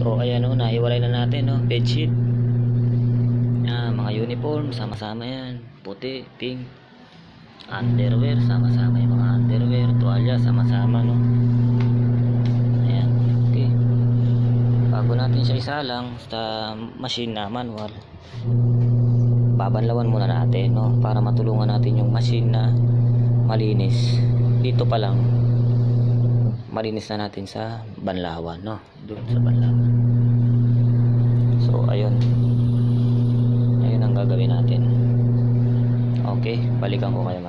So ayan o, naiwalay na natin no, bedsheet. Yan, mga uniform, sama-sama yan. Puti, pink. Underwear, sama-sama yung mga underwear. Tuwalya, sama-sama no. Ayan, okay. Bago natin siya isalang sa machine na manual, babanlawan muna natin no, para matulungan natin yung machine na malinis. Dito pa lang, malinis na natin sa banlawan no? Doon sa banlawan. So ayun. Ayun ang gagawin natin. Okay balikan ko kayo